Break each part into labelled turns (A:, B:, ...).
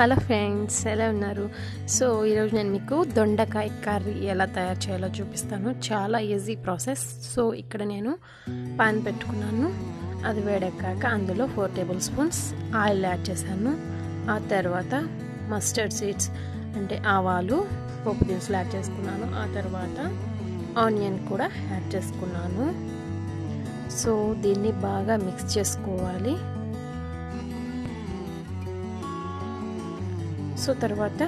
A: Hello friends ఎలా ఉన్నారు? So ఈరోజు నేను మీకు దొండకాయ కర్రీ ఎలా తయారు చేయాలో చూపిస్తాను. చాలా ఈజీ ప్రాసెస్ సో ఇక్కడ నేను పాన్ పెట్టుకున్నాను. అది వేడెక్కాక అందులో four tablespoons oil add చేశాను. ఆ తర్వాత మస్టర్డ్ సీడ్స్ అంటే ఆవాలు పప్పు దినుసులు యాడ్ చేసుకున్నాను. ఆ తర్వాత ఆనియన్ కూడా యాడ్ చేసుకున్నాను. సో దీన్ని బాగా మిక్స్ చేసుకోవాలి. సో తర్వాత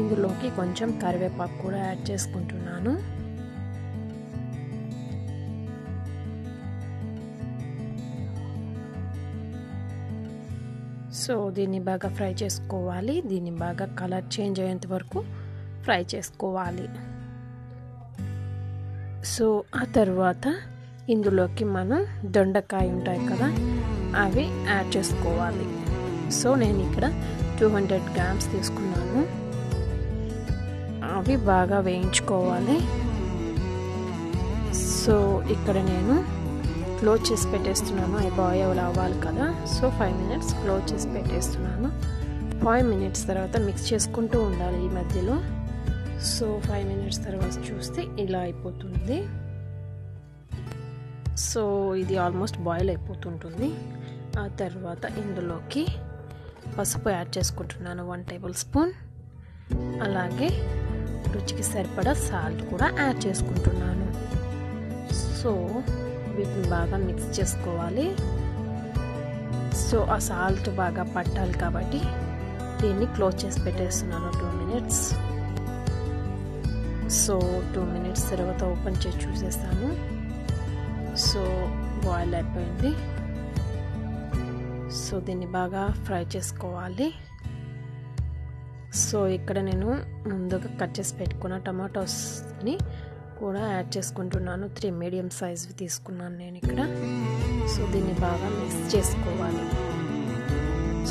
A: ఇందులోకి కొంచెం కరివేపాకు కూడా యాడ్ చేసుకుంటున్నాను. సో దీన్ని బాగా ఫ్రై చేసుకోవాలి. దీన్ని బాగా కలర్ చేంజ్ అయ్యేంత వరకు ఫ్రై చేసుకోవాలి. సో ఆ తర్వాత ఇందులోకి మనం దొండకాయ ఉంటాయి కదా అవి యాడ్ చేసుకోవాలి. సో నేను ఇక్కడ టూ హండ్రెడ్ గ్రామ్స్ తీసుకున్నాను. అవి బాగా వేయించుకోవాలి. సో ఇక్కడ నేను క్లోజ్ చేసి పెట్టేస్తున్నాను. అవి బాయిల్ అవ్వాలి కదా. సో ఫైవ్ మినిట్స్ క్లోజ్ చేసి పెట్టేస్తున్నాను. ఫైవ్ మినిట్స్ తర్వాత మిక్స్ చేసుకుంటూ ఉండాలి ఈ మధ్యలో. సో ఫైవ్ మినిట్స్ తర్వాత చూస్తే ఇలా అయిపోతుంది. సో ఇది ఆల్మోస్ట్ బాయిల్ అయిపోతుంటుంది. ఆ తర్వాత ఇందులోకి పసుపు యాడ్ చేసుకుంటున్నాను వన్ టేబుల్ స్పూన్ అలాగే రుచికి సరిపడా సాల్ట్ కూడా యాడ్ చేసుకుంటున్నాను. సో వీటిని బాగా మిక్స్ చేసుకోవాలి. సో ఆ సాల్ట్ బాగా పట్టాలి కాబట్టి దీన్ని క్లోజ్ చేసి పెట్టేస్తున్నాను two minutes so two minutes తర్వాత ఓపెన్ చేసి చూసేస్తాను. సో బాయిల్ అయిపోయింది. సో దీన్ని బాగా ఫ్రై చేసుకోవాలి. సో ఇక్కడ నేను ముందుగా కట్ చేసి పెట్టుకున్న టమాటోస్ని కూడా యాడ్ చేసుకుంటున్నాను. త్రీ మీడియం సైజ్వి తీసుకున్నాను నేను ఇక్కడ. సో దీన్ని బాగా మిక్స్ చేసుకోవాలి.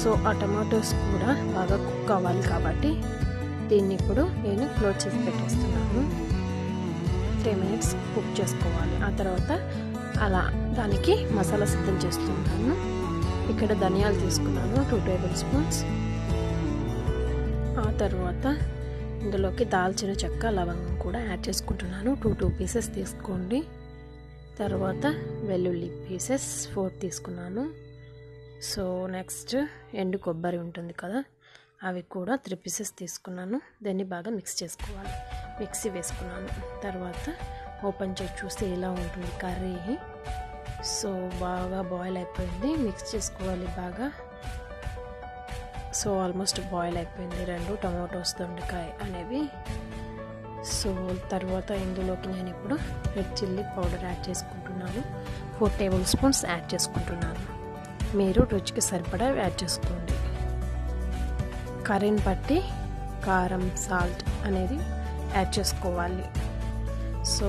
A: సో ఆ టమాటోస్ కూడా బాగా కుక్ అవ్వాలి కాబట్టి దీన్ని ఇప్పుడు నేను క్లోజ్ చేసి పెట్టేస్తున్నాను. త్రీ మినిట్స్ కుక్ చేసుకోవాలి. ఆ తర్వాత అలా దానికి మసాలా సిద్ధం చేస్తున్నాను. ఇక్కడ ధనియాలు తీసుకున్నాను టూ టేబుల్ స్పూన్స్ ఆ తర్వాత ఇందులోకి దాల్చిన చెక్క లవంగం కూడా యాడ్ చేసుకుంటున్నాను. టూ టూ పీసెస్ తీసుకోండి. తర్వాత వెల్లుల్లి పీసెస్ ఫోర్ తీసుకున్నాను. సో నెక్స్ట్ ఎండు కొబ్బరి ఉంటుంది కదా అవి కూడా త్రీ పీసెస్ తీసుకున్నాను. దాన్ని బాగా మిక్స్ చేసుకోవాలి. మిక్సీ వేసుకున్నాను. తర్వాత ఓపెన్ చేసి చూస్తే ఇలా ఉంటుంది కర్రీ? సో బాగా బాయిల్ అయిపోయింది. మిక్స్ చేసుకోవాలి బాగా. సో ఆల్మోస్ట్ బాయిల్ అయిపోయింది. రెండు టమాటోస్ దొండకాయ అనేవి. సో తర్వాత ఇందులోకి నేను ఇప్పుడు రెడ్ చిల్లీ పౌడర్ యాడ్ చేసుకుంటున్నాను. ఫోర్ టేబుల్ స్పూన్స్ యాడ్ చేసుకుంటున్నాను. మీరు రుచికి సరిపడా యాడ్ చేసుకోండి. కర్రీని బట్టి కారం సాల్ట్ అనేది యాడ్ చేసుకోవాలి. సో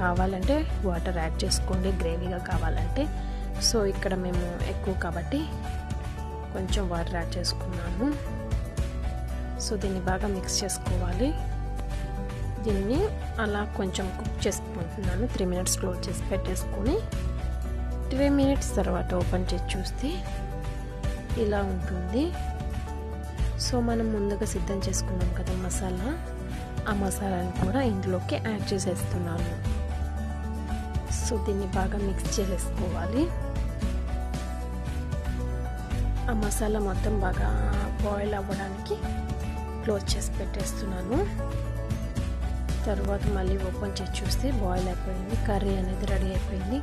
A: కావాలంటే వాటర్ యాడ్ చేసుకోండి గ్రేవీగా కావాలంటే. సో ఇక్కడ మేము ఎక్కువ కాబట్టి కొంచెం వాటర్ యాడ్ చేసుకున్నాము. సో దీన్ని బాగా మిక్స్ చేసుకోవాలి. దీన్ని అలా కొంచెం కుక్ చేసుకుంటున్నాను. త్రీ మినిట్స్ క్లోజ్ చేసి పెట్టేసుకొని త్రీ మినిట్స్ తర్వాత ఓపెన్ చేసి చూస్తే ఇలా ఉంటుంది. సో మనం ముందుగా సిద్ధం చేసుకున్నాం కదా మసాలా. ఆ మసాలాని కూడా ఇందులోకి యాడ్ చేసేస్తున్నాను. సో దీన్ని బాగా మిక్స్ చేసేసుకోవాలి. ఆ మసాలా మొత్తం బాగా బాయిల్ అవ్వడానికి క్లోజ్ చేసి పెట్టేస్తున్నాను. తర్వాత మళ్ళీ ఓపెన్ చేసి చూస్తే బాయిల్ అయిపోయింది కర్రీ అనేది రెడీ అయిపోయింది.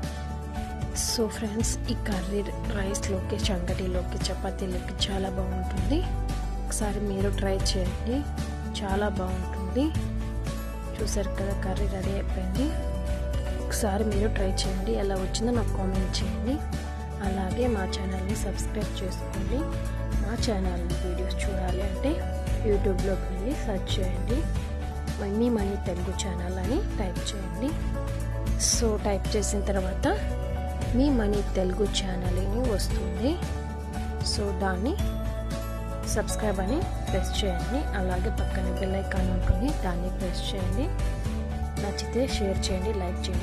A: సో ఫ్రెండ్స్ ఈ కర్రీ రైస్లోకి చంకటిలోకి చపాతీలోకి చాలా బాగుంటుంది. ఒకసారి మీరు ట్రై చేయండి చాలా బాగుంటుంది. చూసారు కదా కర్రీ రెడీ అయిపోయింది. ఒకసారి మీరు ట్రై చేయండి. ఎలా వచ్చిందో నాకు కామెంట్ చేయండి. అలాగే మా ఛానల్ని సబ్స్క్రైబ్ చేసుకోండి. మా ఛానల్ వీడియోస్ చూడాలి అంటే యూట్యూబ్లోకి వెళ్ళి సెర్చ్ చేయండి. మీ మనీ తెలుగు ఛానల్ అని టైప్ చేయండి. సో టైప్ చేసిన తర్వాత మీ మనీ తెలుగు ఛానల్ అని వస్తుంది. సో దాన్ని సబ్స్క్రైబ్ అని ప్రెస్ చేయండి. అలాగే పక్కన బెల్ ఐకాన్ ఉంటుంది దాన్ని ప్రెస్ చేయండి. నచ్చితే షేర్ చేయండి లైక్ చేయండి.